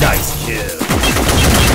Nice kill.